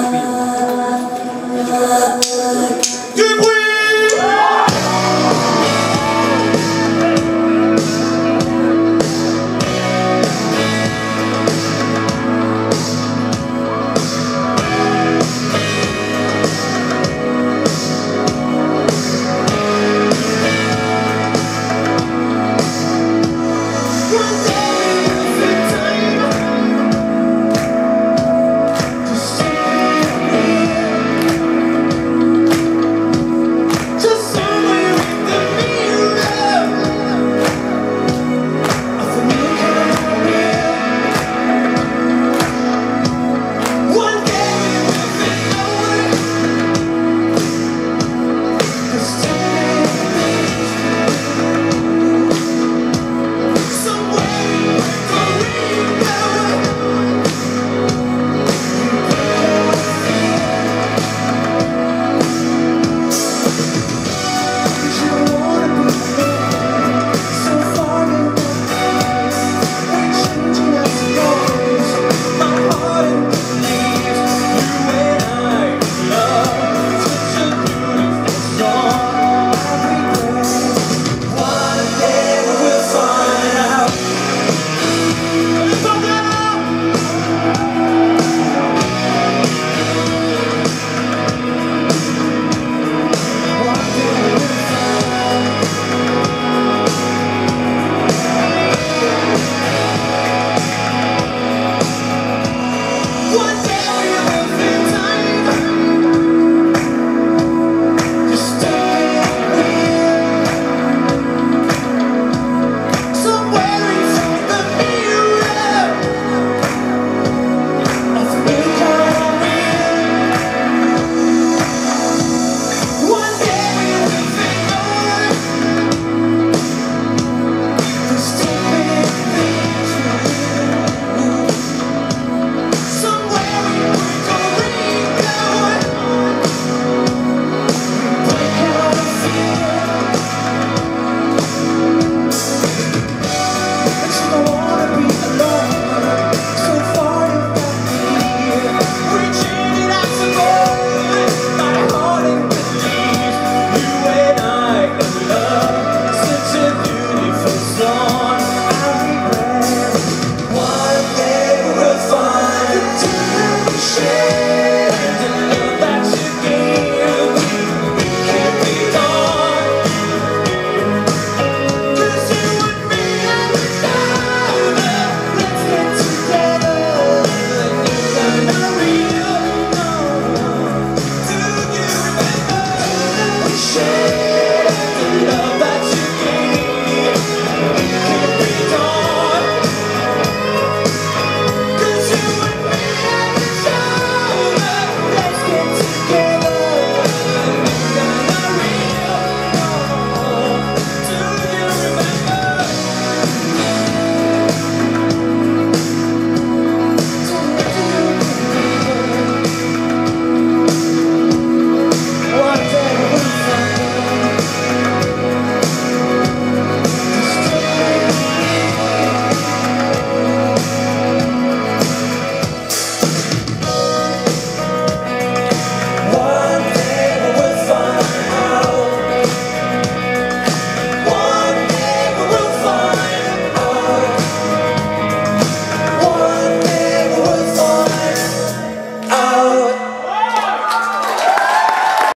Sabino.